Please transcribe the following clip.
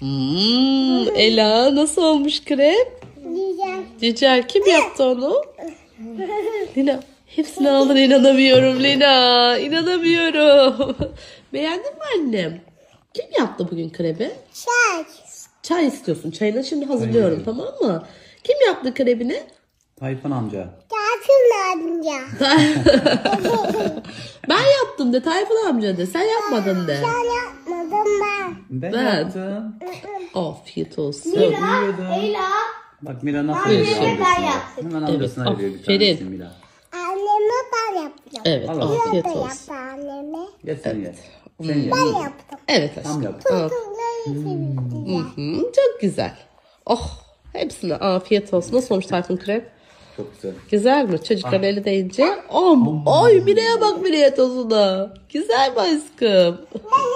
Hmm, Ela nasıl olmuş krep? Güzel. Cicer kim yaptı onu? Lina hepsini aldın inanamıyorum Lina. İnanamıyorum. Beğendin mi annem? Kim yaptı bugün krebi? Çay. Çay istiyorsun. Çayını şimdi hazırlıyorum tamam mı? Kim yaptı krebini? Tayfun amca. Tatil amca. Ben yaptım de Tayfun amca de. Sen yapmadın de. Ben yapmadım ben. Yaptım. Afiyet olsun. Yiyordum. Ela. Bak Mira nasıl Anneme yapıyor? ben yaptım. Hemen amcasına Evet, veriyor bir aferin. tanesini Mira. Anneme ben yaptım. Evet Allah. afiyet Yaptı olsun. yaptı anneme. Gel sen ye. Sen ye. Ben yaptım. Evet Tam aşkım. yap. Af- Bunları. Hı, çok güzel. Oh hepsine afiyet olsun. Nasıl olmuş Tayfun krep? Çok güzel. Güzel mi? Çocukların eli değince. Om, ay Mire'ye bak Mire'ye tozuna. Güzel mi aşkım? Ben